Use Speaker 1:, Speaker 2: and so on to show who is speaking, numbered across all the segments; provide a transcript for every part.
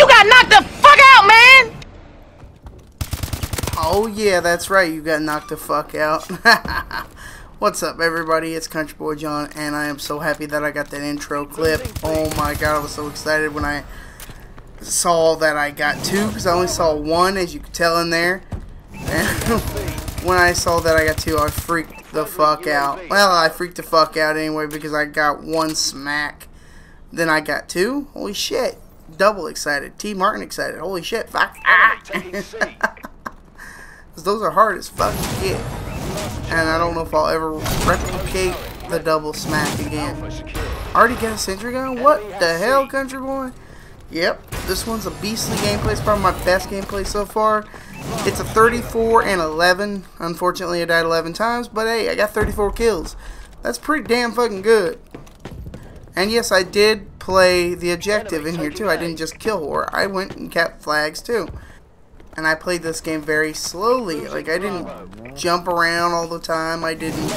Speaker 1: You got knocked the fuck out, man! Oh yeah, that's right. You got knocked the fuck out. What's up, everybody? It's Country Boy John, and I am so happy that I got that intro clip. Oh my god, I was so excited when I saw that I got two, because I only saw one, as you can tell in there. And when I saw that I got two, I freaked the fuck out. Well, I freaked the fuck out anyway, because I got one smack. Then I got two? Holy shit. Double excited. T. Martin excited. Holy shit. Fuck. Ah. those are hard as fuck to get. And I don't know if I'll ever replicate the double smack again. Already got a sentry gun? What the hell, country boy? Yep, this one's a beastly gameplay. It's probably my best gameplay so far. It's a 34 and 11. Unfortunately, I died 11 times, but hey, I got 34 kills. That's pretty damn fucking good. And yes, I did play the objective in here too. I didn't just kill her. I went and kept flags too and I played this game very slowly. Like, I didn't jump around all the time. I didn't,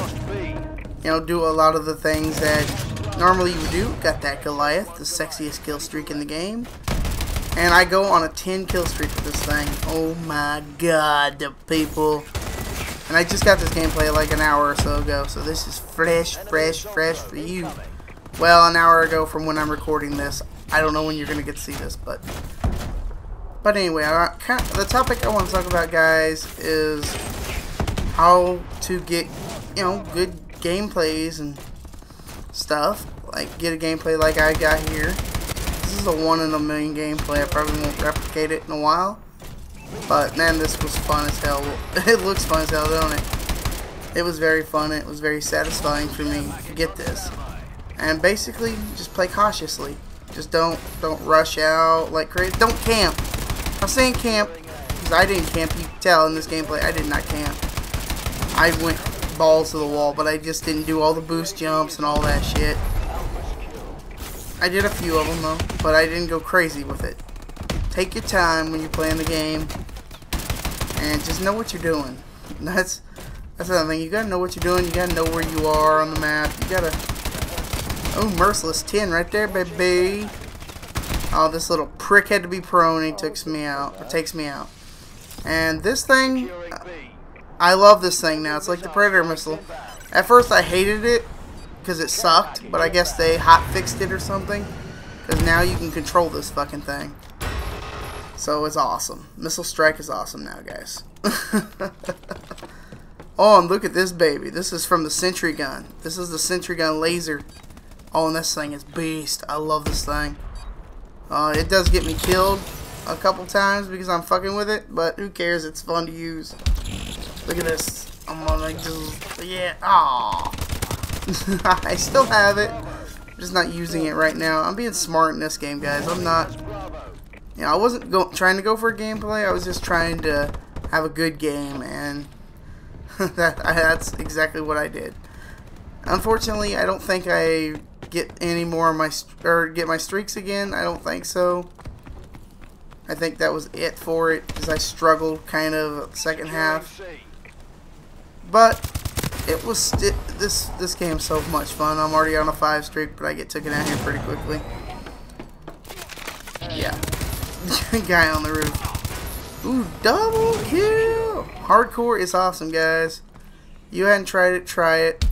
Speaker 1: you know, do a lot of the things that normally you do. Got that Goliath, the sexiest kill streak in the game. And I go on a 10 kill streak with this thing. Oh my god, the people. And I just got this gameplay like an hour or so ago, so this is fresh, fresh, fresh for you. Well, an hour ago from when I'm recording this. I don't know when you're going to get to see this, but but anyway, I, the topic I want to talk about, guys, is how to get, you know, good gameplays and stuff. Like, get a gameplay like I got here. This is a one in a million gameplay. I probably won't replicate it in a while. But, man, this was fun as hell. it looks fun as hell, don't it? It was very fun. It was very satisfying for me to get this. And basically, just play cautiously. Just don't don't rush out like crazy. Don't camp. I'm saying camp because I didn't camp. You can tell in this gameplay I did not camp. I went balls to the wall, but I just didn't do all the boost jumps and all that shit. I did a few of them though, but I didn't go crazy with it. Take your time when you're playing the game, and just know what you're doing. That's that's another thing. You gotta know what you're doing. You gotta know where you are on the map. You gotta. Oh, merciless 10 right there, baby. Oh, this little prick had to be prone. He takes me out. Or takes me out. And this thing, I love this thing now. It's like the Predator missile. At first, I hated it because it sucked, but I guess they hot fixed it or something. Because now you can control this fucking thing. So it's awesome. Missile strike is awesome now, guys. oh, and look at this baby. This is from the Sentry Gun. This is the Sentry Gun laser. Oh, and this thing is beast. I love this thing. Uh, it does get me killed a couple times because I'm fucking with it, but who cares? It's fun to use. Look at this. I'm gonna like just, yeah, ah. I still have it. I'm just not using it right now. I'm being smart in this game, guys. I'm not, you know, I wasn't go trying to go for a gameplay. I was just trying to have a good game, and that that's exactly what I did. Unfortunately, I don't think I get any more of my or get my streaks again. I don't think so. I think that was it for it because I struggled kind of second half. But it was this this game's so much fun. I'm already on a five streak, but I get taken out here pretty quickly. Yeah, guy on the roof. Ooh, double kill! Hardcore is awesome, guys. You hadn't tried it, try it.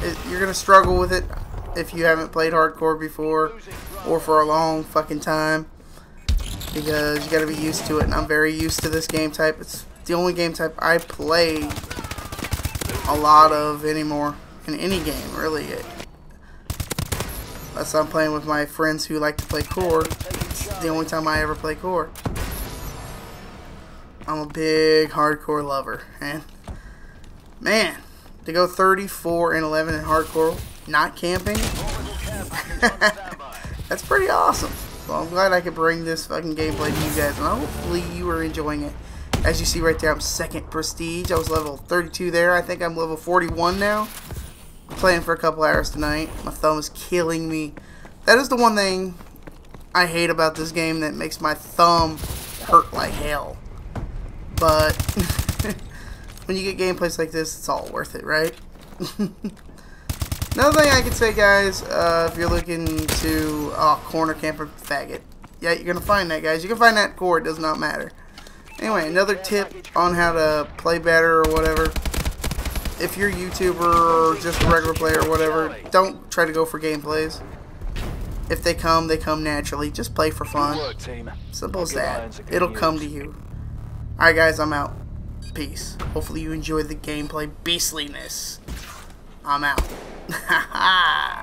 Speaker 1: it you're gonna struggle with it if you haven't played hardcore before or for a long fucking time because you gotta be used to it and I'm very used to this game type. It's the only game type I play a lot of anymore in any game really. Unless I'm playing with my friends who like to play core. It's the only time I ever play core. I'm a big hardcore lover and man to go 34 and 11 in hardcore not camping. That's pretty awesome. Well, I'm glad I could bring this fucking gameplay to you guys, and hopefully you are enjoying it. As you see right there, I'm second prestige. I was level 32 there. I think I'm level 41 now. I'm playing for a couple hours tonight. My thumb is killing me. That is the one thing I hate about this game that makes my thumb hurt like hell. But when you get gameplays like this, it's all worth it, right? Another thing I can say, guys, uh, if you're looking to oh, corner camper faggot, yeah, you're gonna find that, guys. You can find that core. It does not matter. Anyway, another tip on how to play better or whatever. If you're a YouTuber or just a regular player or whatever, don't try to go for gameplays. If they come, they come naturally. Just play for fun. Simple as that. It'll come to you. Alright guys, I'm out. Peace. Hopefully you enjoyed the gameplay beastliness. I'm out.